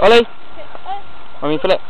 Ollie, I mean Philip.